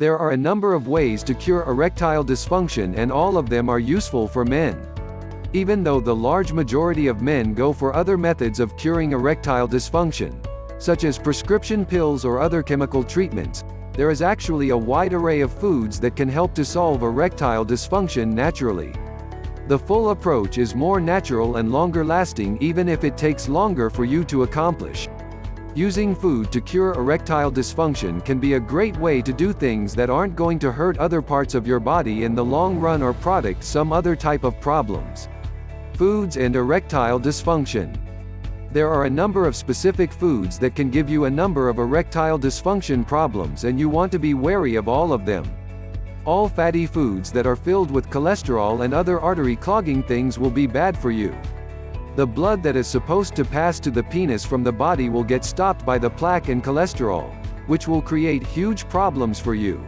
There are a number of ways to cure erectile dysfunction and all of them are useful for men. Even though the large majority of men go for other methods of curing erectile dysfunction, such as prescription pills or other chemical treatments, there is actually a wide array of foods that can help to solve erectile dysfunction naturally. The full approach is more natural and longer lasting even if it takes longer for you to accomplish. Using food to cure erectile dysfunction can be a great way to do things that aren't going to hurt other parts of your body in the long run or product some other type of problems. Foods and erectile dysfunction. There are a number of specific foods that can give you a number of erectile dysfunction problems and you want to be wary of all of them. All fatty foods that are filled with cholesterol and other artery clogging things will be bad for you. The blood that is supposed to pass to the penis from the body will get stopped by the plaque and cholesterol, which will create huge problems for you.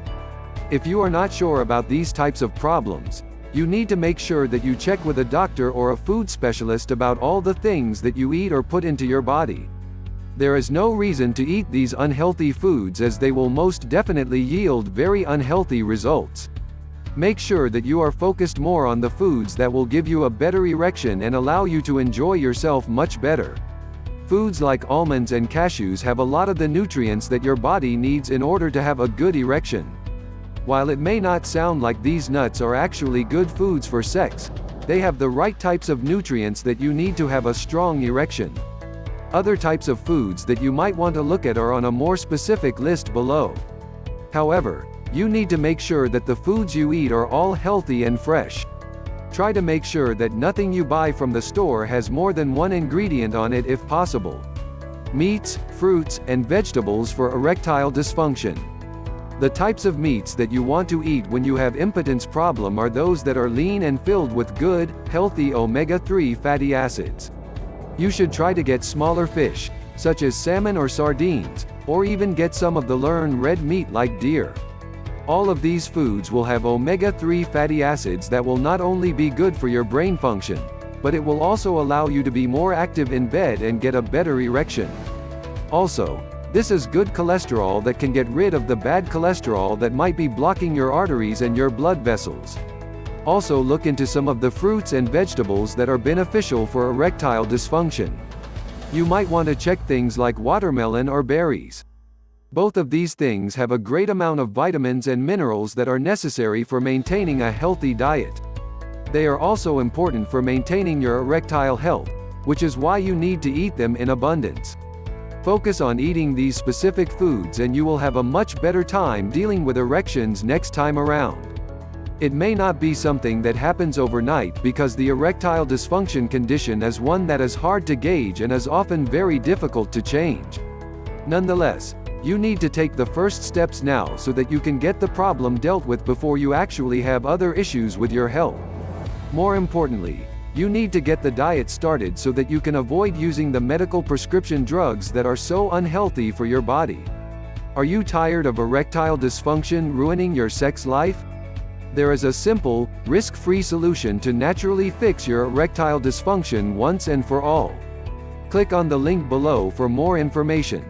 If you are not sure about these types of problems, you need to make sure that you check with a doctor or a food specialist about all the things that you eat or put into your body. There is no reason to eat these unhealthy foods as they will most definitely yield very unhealthy results. Make sure that you are focused more on the foods that will give you a better erection and allow you to enjoy yourself much better. Foods like almonds and cashews have a lot of the nutrients that your body needs in order to have a good erection. While it may not sound like these nuts are actually good foods for sex, they have the right types of nutrients that you need to have a strong erection. Other types of foods that you might want to look at are on a more specific list below. However, you need to make sure that the foods you eat are all healthy and fresh. Try to make sure that nothing you buy from the store has more than one ingredient on it if possible. Meats, fruits, and vegetables for erectile dysfunction. The types of meats that you want to eat when you have impotence problem are those that are lean and filled with good, healthy omega-3 fatty acids. You should try to get smaller fish, such as salmon or sardines, or even get some of the learn red meat like deer. All of these foods will have omega-3 fatty acids that will not only be good for your brain function, but it will also allow you to be more active in bed and get a better erection. Also, this is good cholesterol that can get rid of the bad cholesterol that might be blocking your arteries and your blood vessels. Also look into some of the fruits and vegetables that are beneficial for erectile dysfunction. You might want to check things like watermelon or berries. Both of these things have a great amount of vitamins and minerals that are necessary for maintaining a healthy diet. They are also important for maintaining your erectile health, which is why you need to eat them in abundance. Focus on eating these specific foods and you will have a much better time dealing with erections next time around. It may not be something that happens overnight because the erectile dysfunction condition is one that is hard to gauge and is often very difficult to change. Nonetheless, you need to take the first steps now so that you can get the problem dealt with before you actually have other issues with your health. More importantly, you need to get the diet started so that you can avoid using the medical prescription drugs that are so unhealthy for your body. Are you tired of erectile dysfunction ruining your sex life? There is a simple, risk-free solution to naturally fix your erectile dysfunction once and for all. Click on the link below for more information.